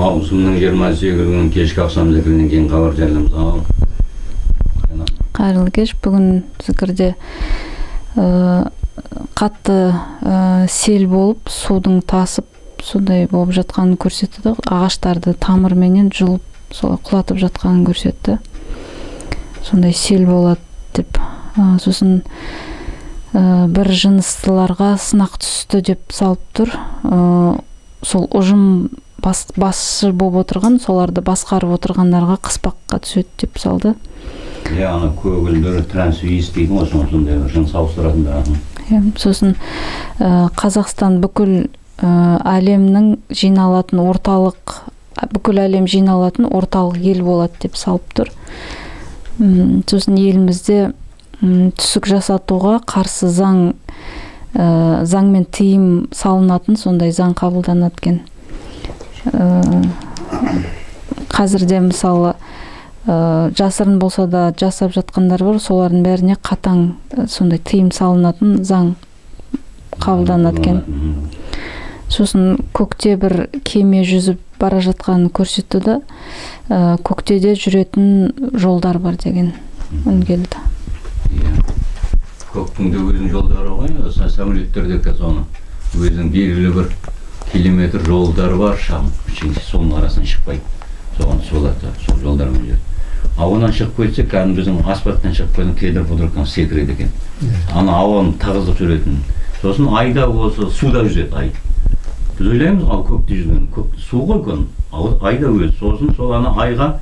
маусымның жиырма сегізі күні кешкі ақшам зікірінен кейін хабар жариялаймыз ау қайырлы кеш. Бүгін зікірде ә, қатты ә, сел болып судың тасып сондай болып жатқанын көрсетті. Ағаштарды тамырменен жұлып солай құлатып жатқанын көрсетті. Сондай сел болады деп. Ә, сосын ә, бір жыныстыларға сынақ түсті деп салып тұр. Ә, сол ұжым бас, басшы болып отырған соларды басқарып отырғандарға қыспаққа түседі деп салды. Иә ана көгілдір трансвист дейді ғой сондай бір жыныс ауыстыратындар иә сосын ә, қазақстан бүкіл ә, әлемнің жиналатын орталық бүкіл әлем жиналатын орталық ел болады деп салып тұр. М, сосын елімізде м, түсік жасатуға қарсы заң ә, заңмен тыйым салынатын сондай заң қабылданады екен. Қазірде мысалы ә, жасырын болса да жасап жатқандар бар солардың бәріне қатаң ә, сондай тыйым салынатын заң қабылданады екен. Сосын көкте бір кеме жүзіп бара жатқанын көрсетті да ә, көктеде жүретін жолдар бар деген үн келді. Иә. Көктің де өзінің жолдары ғой осы самолеттерде қазір соны. Өзінің белгілі бір километр жолдары бар шам соның арасынан шықпайды соған солады сол жолдармен жүреді ауадан шығып кетсе кәдімгі біздің аспарттан шығып кеткен кедір бұдырдан секіреді екен ана ауаны тығыздық жүретін сосын айда осы суда жүреді ай біз ойлаймыз ал көкте жүрген көк су ғой көн айда өзі сосын сол ана айға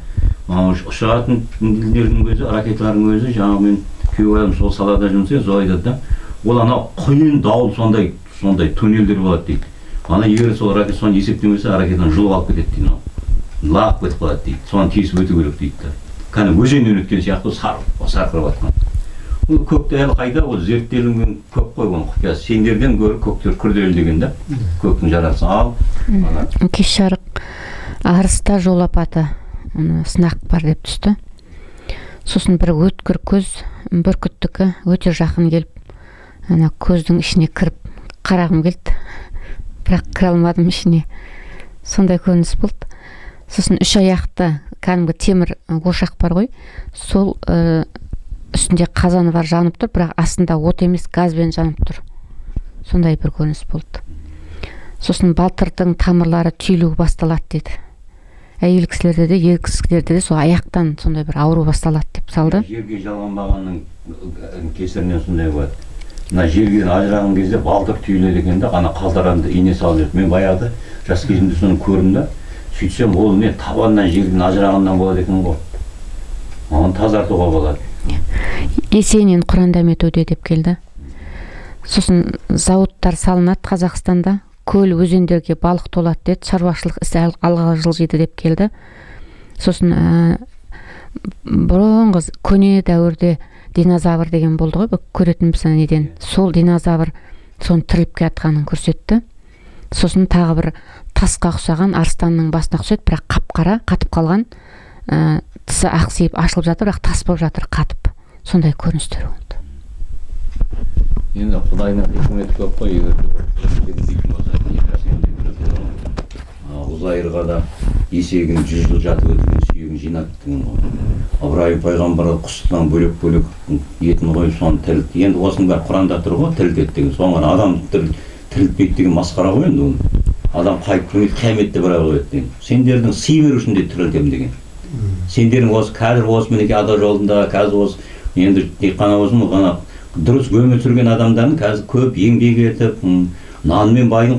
ұшатын нелердің өзі ракеталардың өзі жаңағы мен күйеу балам сол салада жұмыс істейді сол айтады да ол ана құйын дауыл сондай сондай туннельдер болады дейді ана егер сол ракет соны есептемесе ракетаны жұлып алып кетеді дейді мынау. Лағып кетіп қалады дейді. Соны тесіп өту керек дейді да. Кәдімгі өзеннен өткен сияқты сарқырап сарқырап жатқан. Ол көкте әлі қайда? Ол зерттелінген көп қой оның құпиясы сендерден гөрі көктер күрделі деген да. Көктің жаратылысы ал. Кеш жарық арыста жол апаты сынақ бар деп түсті. Сосын бір өткір көз бүркіттікі өте жақын келіп ана көздің ішіне кіріп қарағым келді. Бірақ кіре алмадым ішіне. Сондай көрініс болды. Сосын үш аяқты кәдімгі темір ошақ бар ғой. Сол үстінде қазаны бар жанып тұр бірақ астында от емес газбен жанып тұр. Сондай бір көрініс болды. Сосын балтырдың тамырлары түйілу басталады дейді әйел кісілерде де ер кісілерде де сол аяқтан сондай бір ауру басталады деп салды. Жерге жалғанбағанның кесірінен сондай болады. Мына жерден ажыраған кезде балтыр түйіледі екен да ана қалтаранды ине салып жүреді мен баяғыда жас кезімде соны көрдім да сөйтсем ол не табаннан жерден ажырағаннан болады екен ғой. Оны тазартуға болады. Есенин құрандам етуде деп келді. Сосын зауыттар салынады қазақстанда. Көл өзендерге балық толады деді. Шаруашылық ісі ал- алға жылжиды деп келді. Сосын ә, бұрынғы көне дәуірде динозавр деген болды ғой біз көретінбіз неден? Сол динозавр соны тіріліп келе жатқанын көрсетті. Сосын тағы бір тасқа ұқсаған арыстанның басына ұқсайды бірақ қап қара қатып қалған ә, тісі ақсиып ашылып жатыр бірақ тас болып жатыр қатып. Сондай көріністер болды. Енді құдайдың хикметі көп қой егер ұзайырға да есегін жүз жыл жатып өткен сүйегін жинады деген ғой ыбырайым пайғамбар құстан бөлек бөлек етін қойып соны тірілтті. Енді осының бәрі құранда тұр ғой тірілтеді деген. Соған адам тіріл- тірілтпейді деген масқара ғой енді ол адам қайтып келмейді қияметте бірақ қояды деген. Сендердің сый беру үшін де тірілтемін деген. Сендердің осы қазір осы мінекей ада жолында қазір осы енді тек қана осы ғана дұрыс өмір сүрген адамдардың қазір көп еңбек етіп м, нан мен байдың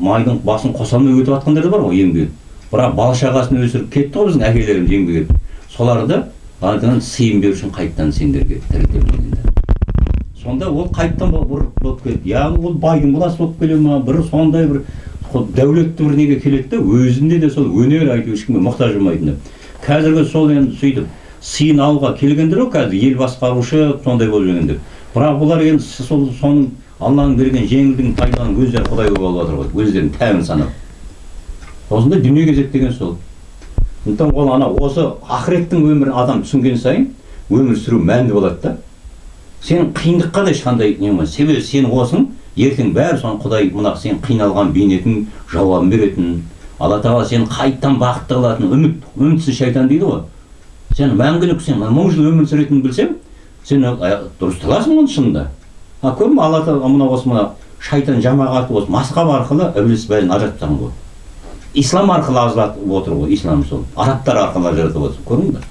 майдың басын қоса алмай өтіп жатқандар да бар ғой еңбек. Бірақ бала шағасын өсіріп кетті ғой біздің әкелеріміз еңбек етіп. Соларды антынан сыйын беру үшін қайтадан сендерге тірілтемін сонда ол қайтадан болып келеді. Яғни ол байдың баласы болып келе ма бір сондай бір дәулетті бір неге келеді да өзінде де сол өнер айту ешкімге мұқтаж болмайтын қазіргі сол енді сөйтіп сыйын алуға келгендер ғой қазір ел басқарушы сондай болып жүргендер. Бірақ олар енді сол соның алланың берген жеңілдігін пайдаланып өздері құдай болып жатыр ғой өздерін тәңір санап. Осындай дүние кезеді деген сол. Сондықтан ол ана осы ақыреттің өмірін адам түсінген сайын өмір сүру мәнді болады да. Сен қиындыққа да ешқандай не болмайды. Себебі сен осың ертең бәрі соны құдай мына сен қиналған бейнетін жауабын беретін. Алла тағала сені қайттан бақытты қылатын үміт үмітсіз шайтан дейді ғой. Сен мәңгілік сен мың жыл өмір сүретініңді білсең сен дұрыс тұрасың оның шынында. А көрдің алла тағала мына осы мына шайтан жамағаты осы масқап арқылы ібіліс бәрін ажыратқан ғой ислам арқылы ажыратып отыр ғой ислам сол арабтар арқылы ажыратып отыр көрдіңдер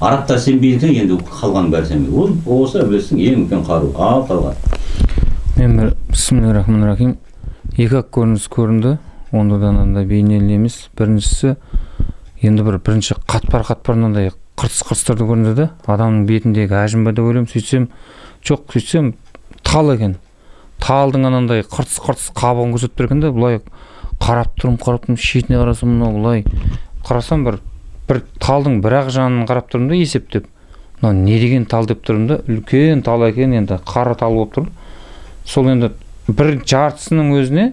арабтар сенбейді енді қалған бәрі сенбейді ол осы ібілістің ең үлкен қаруы ал талғат мен бір бисмилля рахман рахим екі ақ көрініс көрінді ондайдан андай бейнелі емес біріншісі енді бір бірінші қатпар қатпар мынандай қыртыс қыртыстарды көрінді да адамның бетіндегі әжім ба деп ойлаймын сөйтсем жоқ сөйтсем тал екен талдың анандай қыртыс қыртыс қабығын көрсетіп тұр екен да былай қарап тұрмын қарап тұрмын шетіне қарасам мынау былай қарасам бір бір талдың бір ақ жанын қарап тұрмын да есептеп. Мынау не деген тал? деп тұрмын да үлкен тал екен енді қара тал болып тұр сол енді бір жартысының өзіне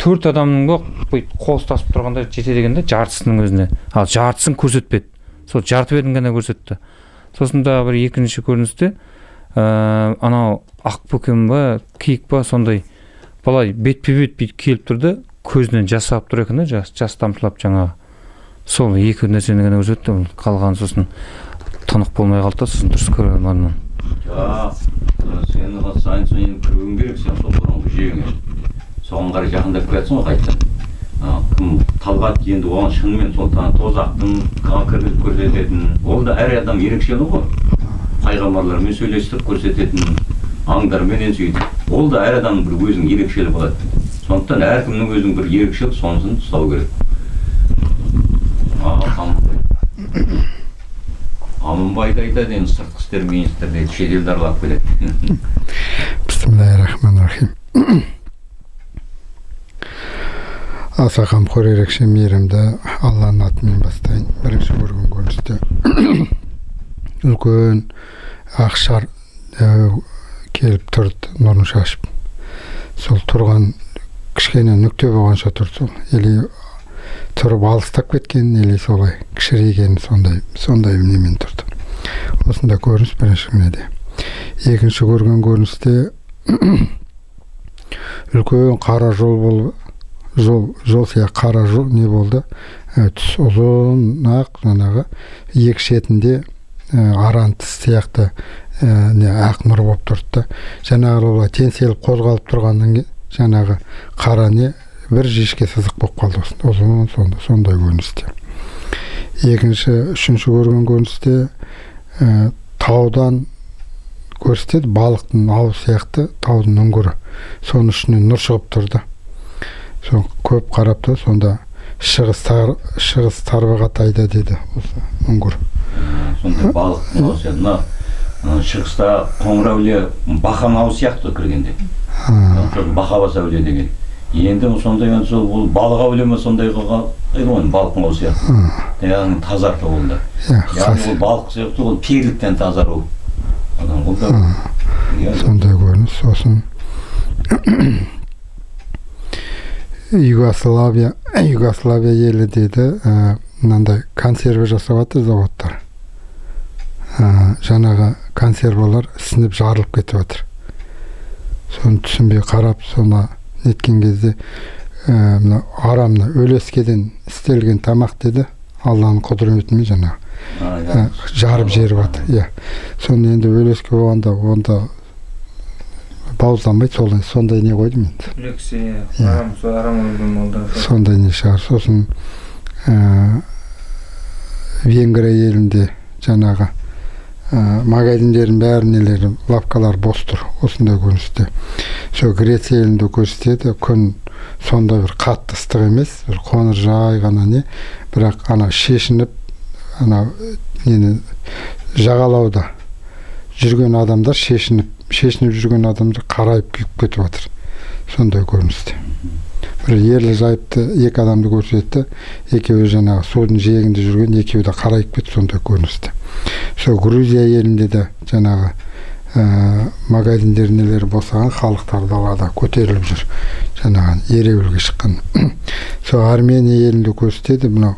төрт адамның бүйтіп ұстасып тұрғанда жетеді екен да жартысының өзіне. Ал жартысын көрсетпеді. Сол жарты бетін ғана көрсетті. Сосын да бір екінші көріністе ә, анау ақбөкен ба киік па сондай. Былай бетпе бет бүйтіп келіп тұр да көзінен жас ағып тұр екен да жас, жас тамшылап жаңағы сол екі нәрсені ғана көрсетті қалған сосын тынық болмай қалды да сосын дұрыс көре алмадым. Жоқ сен сен кіруің керек сен сол бұрынғы жүйеңе соған қарай жақындап келе жатсың ғой қайтадан. Кім талғат енді оған шынымен сол тозақтың кіргізіп көрсететін ол да әр адам ерекшелігі ғой. Пайғамбарлармен сөйлестіріп көрсететін аңдарменен сөйтіп ол да әр адамның бір өзінің ерекшелігі болады. Сондықтан әркімнің өзінің бір ерекшелік сонысын ұстау керек. Аманбайды айтады енді сыртқы істер министрі дейді шетелді аралап келеді. Бисмиллахи аса қамқор ерекше мейірімді алланың атымен бастайын. Бірінші көрген көріністе үлкен ақ шар ә, келіп тұрды нұрын шашып. Сол тұрған кішкене нүкте болғанша тұрды или тұрып алыстап кеткен или солай кішірейген сондай сондай немен тұрды. Осындай көрініс бірінші неде екінші көрген көріністе үлкен қара жол болып жол жол сияқты қара жол не болды? Ә, түс ұзын ақ жаңағы екі шетінде ә, аран тіс сияқты ә, не ақ нұр болып тұрды да. Жаңағы олай теңселіп қозғалып тұрғаннан кейін жаңағы қара не бір жіңішке сызық болып қалды ұзын сондай сондай көріністе. Екінші үшінші көрген көріністе ә, таудан көрсетеді балықтың ауы сияқты таудың үңгірі. Соның ішінен нұр шығып тұрды. Сол көп қарап та сонда шығыс тар, шығыс тарбағатайда деді осы үңгір сондай балық ана шығыста қоңырәулие бақан ау сияқты кіргенде. Бақабас әулие деген енді сондай сол ол балық әулие ма сондай қылған ғой балықтың ау сияқты яғни тазарту ол иә яғни ол балық сияқты ол періліктен тазару ол да сондай көрініс сосын югославия югославия елі деді ә, мынандай консерві жасап жатыр заводтар жаңағы консервалар сынып жарылып кетіп жатыр соны түсінбей қарап соны неткен кезде ә, мына арамны өлескеден істелген тамақ деді алланың құдіретімен жаңағы ә, иә. жарып жіберіп жатыр иә. Соны енді өлеске болғанда онда бауыздамайды сол сондай не қойдым енді Иә. арам сол арам өлген малдар сондай не шығар. Сосын ә, венгрия елінде жаңағы магазиндердің бәрі нелері лавкалар бос тұр осындай көріністе. Сол греция елінде көрсетеді күн сондай бір қатты ыстық емес бір қоңыржай ғана не. Бірақ ана шешініп ана нені жағалауда жүрген адамдар шешініп шешініп жүрген адамдар қарайып күйіп кетіп жатыр сондай көріністе. Бір ерлі зайыпты екі адамды көрсетті екеуі жаңағы судың жиегінде жүрген екеуі де қарайып кетті сондай көріністе сол грузия елінде де жаңағы ә, магазиндер нелері босаған халықтар далада көтеріліп жүр. Жаңағы ереуілге шыққан. Сол армения елінде көрсетеді мынау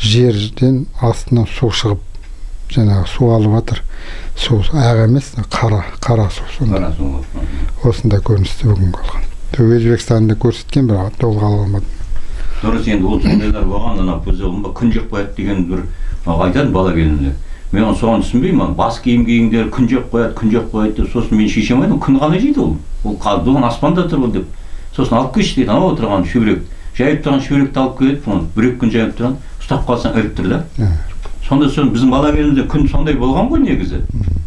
жерден астынан су шығып жаңағы су алып жатыр. Су ақ емес қара қара су су. осындай көріністе бүгін болған. Өзбекстанды көрсеткен бірақ толық ала алмадым. Дұрыс енді ол сондайлар болған ана күн жеп қояды деген бір айтады бала келініне мен оны соны түсінбеймін бас киім киіңдер күн жеп қояды күн жеп қояды деп сосын мен шешем айтамын күн қалай жейді ол. Ол қа- бүгін аспанда тұр ғой деп. Сосын алып келші дейді анау отырған шүберек. Жайып тұрған шүберекті алып келеді оны бір екі күн жайып тұрған ұстап қалсаң іліп тұр да. Ә, сонда сол біздің бала кезімізде күн сондай болған ғой негізі.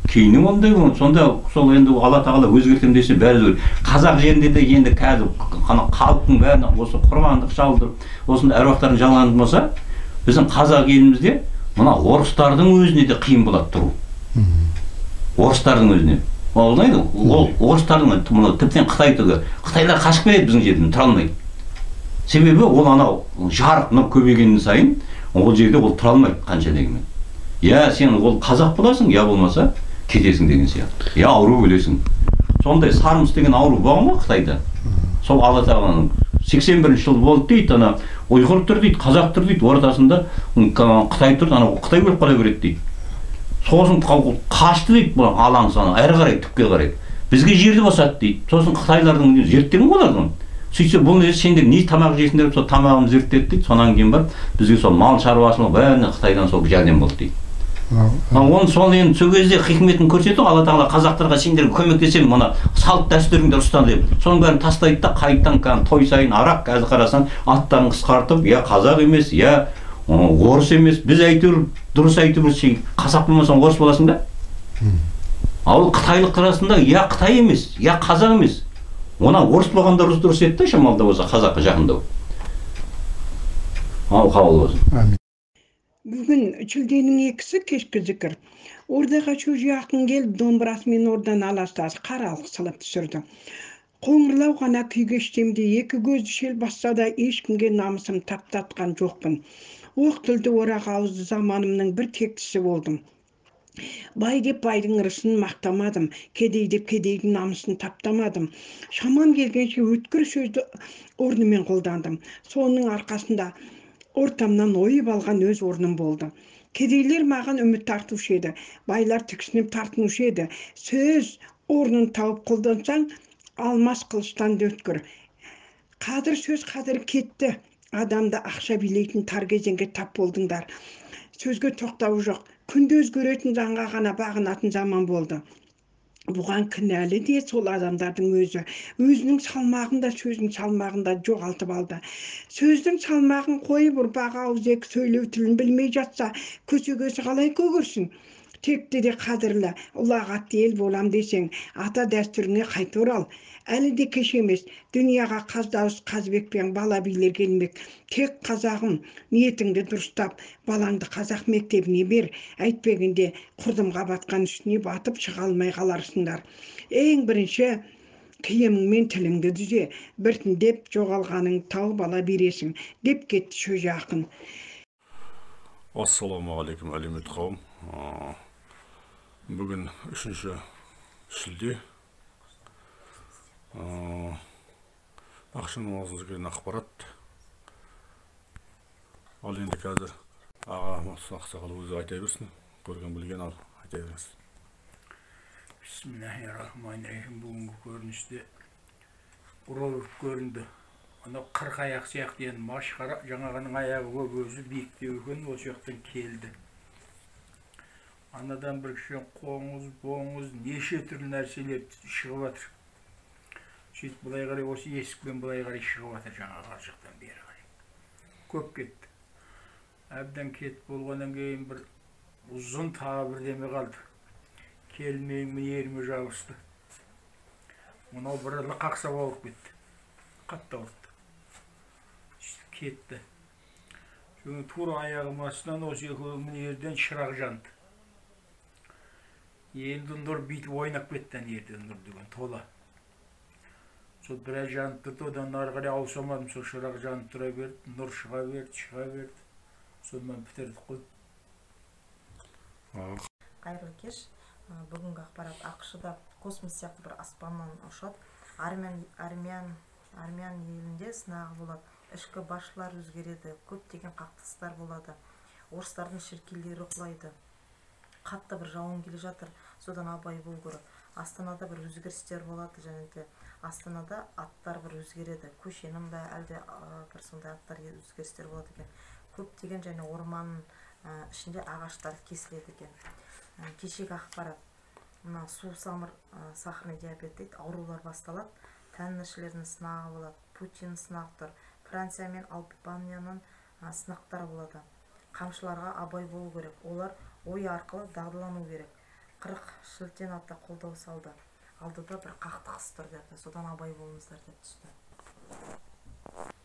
Кейіннен ондай сонда сол енді алла тағала өзгертемін десе бәрі өзгереді қазақ жерінде де енді қазір қана халықтың бәріне осы құрбандық шалдырып осындай әруақтардың жалғанатын болса біздің қазақ елімізде мына орыстардың өзіне де қиын болады тұру. Орыстардың өзіне. Ол ұнайды ол орыстардың мына тіптен қытай түгі қытайлар қашып кетеді біздің жерден тұра алмайды себебі ол анау жарық мынау көбейген сайын ол жерде ол тұра алмайды қанша дегенмен. Иә сен ол қазақ боласың я болмаса кетесің деген сияқты. Я ауру өлесің. Сондай сармыс деген ауру болған ғой қытайда? Сол алла тағаланың сексен бірінші жыл болды дейді ана ұйғыр тұр дейді қазақ тұр дейді ортасында қытай тұр анау қытай өліп қала береді дейді. Сосын қа- қашты дейді бұл алаң саны әрі қарай түпке қарай. Бізге жерді босатты дейді. Сосын қытайлардың зерттеген ғой олардың. Сөйтсе бұл не сендер не тамақ жейсіңдер деп сол тамағын зерттеді дейді сонан кейін барып бізге сол мал шаруашылығы бәріне қытайдан сол жәрдем болды дейді. Оны сол енді сол кезде хикметін көрсету алла тағала қазақтарға сендер көмектесемін мына салт дәстүріңді ұста деп. Соның бәрін тастайды да қайтадан кәдімгі той сайын арақ қазір қарасаң аттан қысқартып я қазақ емес я ы, орыс емес біз әйтеуір дұрыс керек сен қазақ болмасаң орыс боласың да ал қытайлық арасында я қытай емес я қазақ емес ona орыс болғанда дұрыс еді да шамалы да болса қазаққа жақындау. Ал қабыл болсын. Әмин бүгін шілденің екісі кешкі зікір ордаға шөже ақын келіп домбырасымен орданы аластап қаралық салып түсірді қоңырлау ғана күй кештемде екі көзі шел басса да ешкімге намысым таптатқан жоқпын оқ тілді орақ ауызды заманымның бір тектісі болдым бай деп байдың ырысын мақтамадым кедей деп кедейдің намысын таптамадым шамам келгенше өткір сөзді орнымен қолдандым соның арқасында ортамнан ойып алған өз орным болды. Кедейлер маған үміт артушы еді байлар тіксініп тартынушы еді. Сөз орнын тауып қолдансаң алмас қылыштан да өткір. Қадір сөз қадір кетті. Адамды ақша билейтін тар кезеңге тап болдыңдар. Сөзге тоқтауы жоқ. Күнде өзгеретін заңға ғана бағынатын заман болды. Бұған кінәлі де сол адамдардың өзі. Өзінің салмағын да сөздің салмағын да жоғалтып алды. Сөздің салмағын қойып ұрпағы ауызекі сөйлеу тілін білмей жатса көсегесі қалай көгерсін? Текті де қадірлі ұлағатты ел болам десең ата дәстүріңе қайта орал әлі де кеш емес дүнияға қаз дауыс қазбекпен бала билер келмек. Тек қазағым ниетіңді дұрыстап балаңды қазақ мектебіне бер. Әйтпегенде құрдымға батқан үстіне батып шыға алмай қаларсыңдар. Ең бірінші киіміңмен тіліңді түзе. Біртіндеп жоғалғаның тауып ала бересің деп кетті шөже ақын. Ассалаумағалейкум әлеумет қауым. Бүгін үшінші шілде ақшаның аузына келген ақпарат ал енді қазір аға ақсақал өзі айта берсін көрген білген ал айта беріңіз бисмиллахиррахманиррахим бүгінгі көріністе ұрылып көрінді анау қырық аяқ сияқты енді машқара жаңағының аяғы көп өзі биіктеу екен осы жақтан келді анадан бір кішкене қоңыз боңыз неше түрлі нәрселер шығып жатыр. Сөйтіп былай қарай осы есікпен былай қарай шығып жатыр жаңағы ар жақтан бері қарай. Көп кетті. Әбден кетіп болғаннан кейін бір ұзын тағы бірдеме қалды. Келмейін еріме жабысты. Мынау бір қақсап ауырып кетті. Қатты ауырды сөйтіп кетті. Тура аяғым астынан осы екеуінің жерден шырақ жанды. Енді нұр бүйтіп ойнап кетті ана жерде нұр деген тола. Сол біраз жанып тұрды одан ары қарай ауыса алмадым сол шырақ жанып тұра берді нұр шыға берді шыға берді. Сонымен бітірдік қой. Қайырлы кеш. Бүгінгі ақпарат ақшыда космос сияқты бір аспаннан ұшады. Армян армян армян елінде сынағы болады. Ішкі басшылар өзгереді көптеген қақтығыстар болады. Орыстардың шіркейлері құлайды. Қатты бір жауын келе жатыр. Содан абай болу керек астанада бір өзгерістер болады және де астанада аттар бір өзгереді. Көшенің бе әлде ә, бір сондай аттар өзгерістер болады екен? Көптеген және орманның ішінде ағаштар кесіледі екен. Ә, кешегі ақпарат мына суусамыр ә, сахарный диабет дейді аурулар басталады. Тәннішілердің сынағы болады. Путин сынағы тұр. Франция мен албанияның сынақтары болады. Қамшыларға абай болу керек олар ой арқылы дағдылану керек. Қырық шілтен атта қолдау салды. Алдыда бір қақтығыс тұр депті содан абай болыңыздар деп түсті.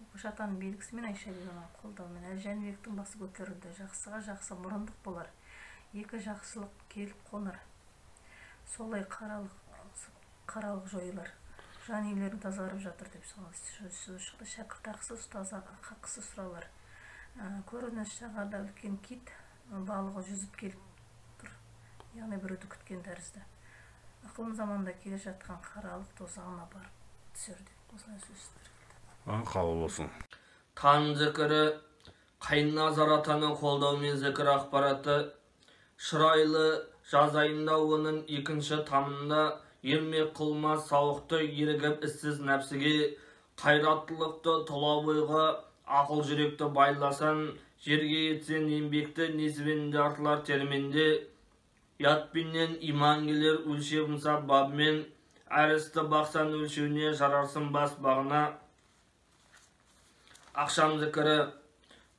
Оқушы атаның белгісі мен айша бибаның қолдауымен әл жәнібектің басы көтерілді. Жақсыға жақсы мұрындық болар. Екі жақсылық келіп қонар солай қаралық қаралық жойылар. Жан үйлерің тазарып жатыр деп сөз шықты. Шәкірт ақысы ұстаз хақысы сұралар. Ә, көрініс жағада үлкен кит. Балығы жүзіп келіп тұр яғни біреуді күткен тәрізді ықылым заманда келе жатқан қаралық тозағына барып түсер деп осылай сөз қабыл болсын таң зікірі қайназар атаның қолдауымен зікір ақпараты шырайлы жаз айында оның екінші тамында ермек қылмас сауықты ерігіп іссіз нәпсіге қайраттылықты тұла бойға ақыл жүректі байласан жерге етсең еңбекті несібенде артылар терменде ұятпенен иман келер өлшеп ынсап бабымен әр істі бақсан өлшеуіне жарарсың бас бағына. Ақшам зікірі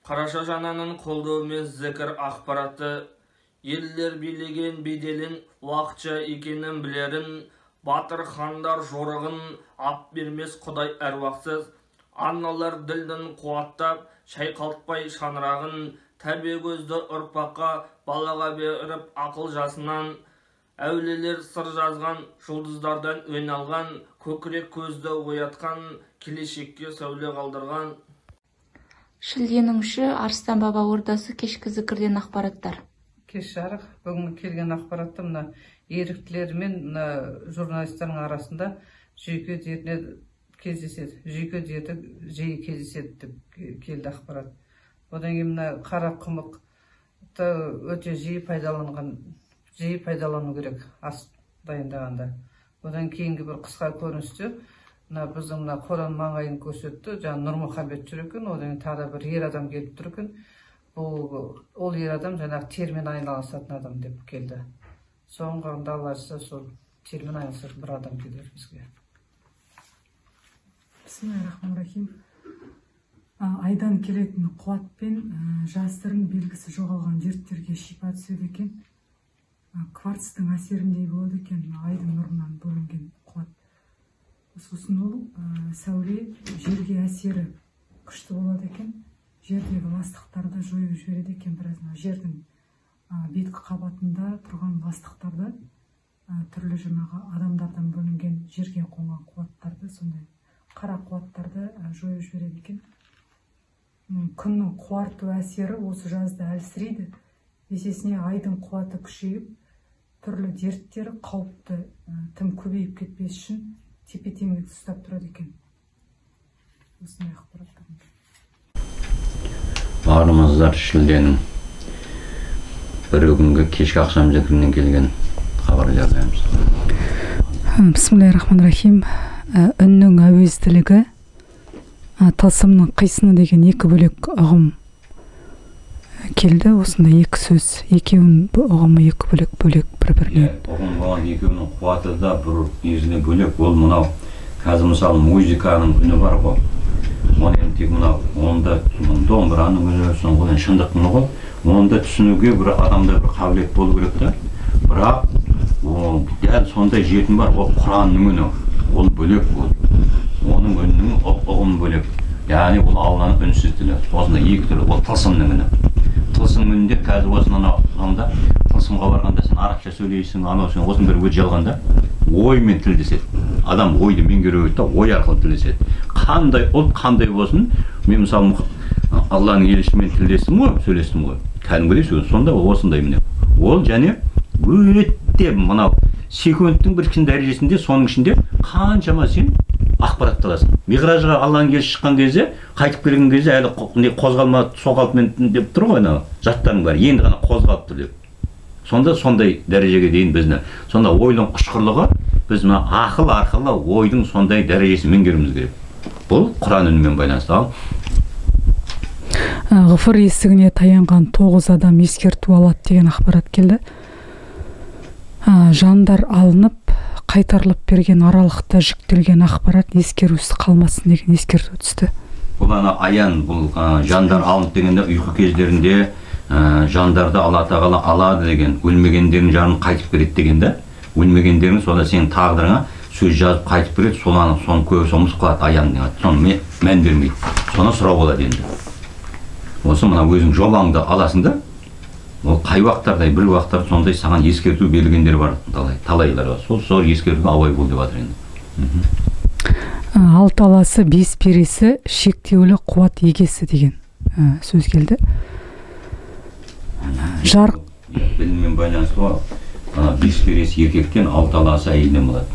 қараша жананың қолдауымен зікір ақпараты елдер билеген беделін уақытша екенін білерін батыр хандар жорығын ап бермес құдай әруақсыз. Аналар ділдің қуаттап шайқалтпай шаңырағын тәрбие көзді ұрпаққа балаға беріп ақыл жасынан әулелер сыр жазған жұлдыздардан өн алған көкірек көзді оятқан келешекке сәуле қалдырған. Шілденің үші арыстан баба ордасы кешкі зікірден ақпараттар. Кеш жарық бүгінгі келген ақпаратты мына еріктілер мен мына журналистердің арасында жүйке дертіне кездеседі жүйке дерті жиі кездеседі деп келді ақпарат. Одан кейін мына қара құмықты өте жиі пайдаланған жиі пайдалану керек ас дайындағанда. Одан кейінгі бір қысқа көріністер мына біздің мына қораның маңайын көрсетті жаңағы нұрмұхамбет жүр екен одан кейін тағы бір ер адам келіп тұр екен. Бұл ол ер адам жаңағы термен айналысатын адам деп келді. Соңғы алла жазса сол термен айналысатын бір адам келер бізге. Рахим. Айдан келетін қуатпен жастырын белгісі жоғалған дерттерге шипа түседі екен. Кварцтың әсеріндей болады екен айдың нұрынан бөлінген қуат. Сосын ол сәуле жерге әсері күшті болады екен. Жердегі ластықтарды жойып жібереді екен. Біраз мына жердің беткі қабатында тұрған ластықтарды түрлі жаңағы адамдардан бөлінген жерге қонған қуаттарды сондай қара қуаттарды жойып жібереді екен. Күннің қуарту әсері осы жазда әлсірейді. Есесіне айдың қуаты күшейіп түрлі дерттер қауіпті тым көбейіп кетпес үшін тепе теңдікті ұстап тұрады екен. Осындай ақпараттар барымыздар шілденің бірі күнгі кешкі ақшам зікірінен келген? Хабар жариялаймыз бісміллә рахман рахим үннің әуезділігі тылсымның қисыны деген екі бөлек ұғым келді. Осындай екі сөз екеуінің ұғымы екі бөлек бөлек бір бірінен ұғым болған екеуінің қуаты да бір езіле бөлек. Ол мынау қазір мысалы музыканың үні бар ғой. Оны енді тек мынау онда домбыраның үні кейін шындықтың үні ғой. Оны да түсінуге бір адамда бір қабілет болу керек та. Бірақ дәл сондай жетім бар ол құранның үні ол бөлек ол. Оның үнінің ұғымы бөлек. Яғни ол алланың үнсіз тілі. Осындай екі түрі ол тылсымның үні тылсым үнінде қазір осы мынау ғылымда тылсымға барғанда сен арабша сөйлейсің анау сен осының бәрі өте жалған да оймен тілдеседі. Адам ойды меңгере біледі да ой арқылы тілдеседі. Қандай ұлт қандай болсын мен мысалы алланың елшісімен тілдестім ғой сөйлестім ғой. Кәдімгідей сөз. Сонда осындай міне ол және өте мынау секундтың бір кішкене дәрежесінде соның ішінде қаншама сен ақпаратты аласың миғражға алланың елшісі шыққан кезде қайтып келген кезде әлі не қозғалма соғалтмен деп тұр ғой анау жаттарың бәрі енді ғана қозғалып тұр деп. Сонда сондай дәрежеге дейін бізді сонда ойдың ұшқырлығы біз мына ақыл арқылы ойдың сондай дәрежесін меңгеруіміз керек. Бұл құран үнімен байланысты. Ал ғұфыр есігіне таянған тоғыз адам ескерту алады деген ақпарат келді. Ә, жандар алынып қайтарылып берген аралықта жүктелген ақпарат ескерусіз қалмасын деген ескерту түсті. Бұл ана аян бұл ә, жандар алынып дегенде ұйқы кездерінде ә, жандарды алла тағала алады деген өлмегендердің жанын қайтып береді деген да өлмегендерің сонда сенің тағдырыңа сөз жазып қайтып береді соны соны көбісі ұмытып қалады аян деген соны мән бермейді. Соны сұрау болады енді. Осы мына өзің жобаңды аласың да ол қай уақыттарда бір уақыттар сондай саған ескерту берілгендер бар. Талай талайларға сол сол ескертуге абай бол деп жатыр енді. Алты аласы бес пересі шектеулі қуат егесі деген ә, сөз келді. Жарық біліммен байланысты ғой. Ана бес пересі еркектен алты аласы әйелден болады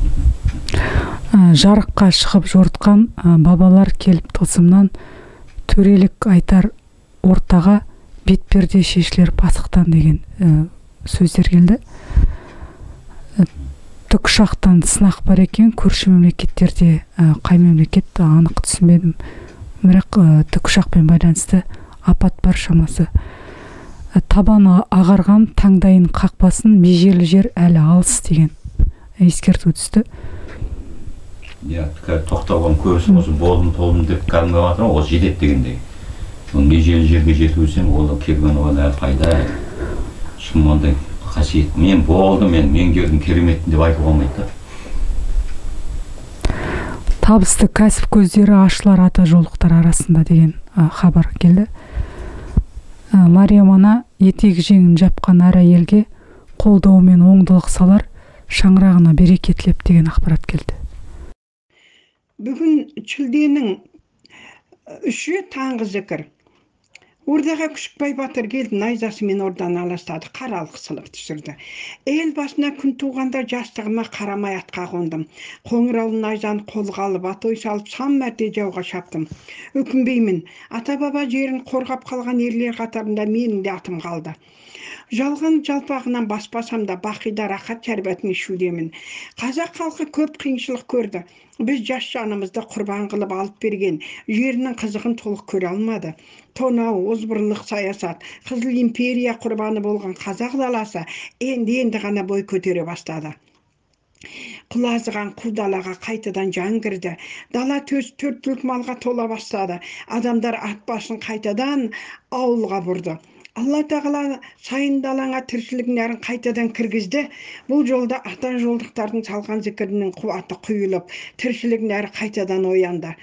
Ә, жарыққа шығып жортқан ә, бабалар келіп тылсымнан төрелік айтар ортаға бетперде шешілер пасықтан деген ә, сөздер келді. Ә, тікұшақтан сынақ бар екен көрші мемлекеттерде ә, қай мемлекет анық түсінбедім. Бірақ ә, тікұшақпен байланысты апат бар шамасы. Ә, табаны ағарған таңдайын қақпасын межелі жер әлі алыс деген ескерту түсті. Иә тоқталған көбісі осы болдым толдым деп кәдімгі ғой осы жетеді дегендей. ол межелі жерге жету үшін ол керуен оған әлі қайда ешкім ондай қасиет. Мен болдым мен меңгердім кереметтім деп айтуға болмайды да. Табысты кәсіп көздері ашылар ата жолдықтар арасында деген ә, хабар келді. Ә, мариям ана етек жеңін жапқан әр әйелге қолдауымен оңдылық салар шаңырағына береке тілеп деген ақпарат келді. Бүгін шілденің үші таңғы зікір. Ордаға күшікбай батыр келді найзасымен орданы аластады қаралық сылып түсірді ел басына күн туғанда жастығыма қарамай атқа қондым қоңыраулы найзаны қолға алып атой салып сан мәрте жауға шаптым өкінбеймін ата баба жерін қорғап қалған ерлер қатарында менің де атым қалды жалған жалпағынан баспасам да бақида рахат шәрбатын ішудемін қазақ халқы көп қиыншылық көрді біз жас жанымызды құрбан қылып алып берген жерінің қызығын толық көре алмады тонау озбырлық саясат қызыл империя құрбаны болған қазақ даласы енді енді ғана бой көтере бастады. Құлазыған қу далаға қайтадан жан кірді. Дала төс төрт түлік малға тола бастады. Адамдар ат басын қайтадан ауылға бұрды. Алла тағала сайын далаңа тіршілік нәрін қайтадан кіргізді. Бұл жолда ата жолдықтардың салған зікірінің қуаты құйылып тіршілік нәрі қайтадан оянды.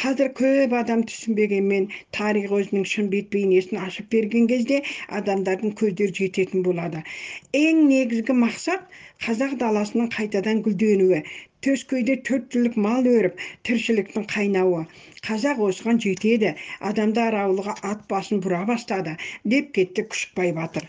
Қазір көп адам түсінбегенмен тарих өзінің шын бет бейнесін ашып берген кезде адамдардың көздері жететін болады. Ең негізгі мақсат қазақ даласының қайтадан гүлденуі төскейде төрт түлік мал өріп тіршіліктің қайнауы. Қазақ осыған жетеді адамдар ауылға ат басын бұра бастады деп кетті күшікбай батыр.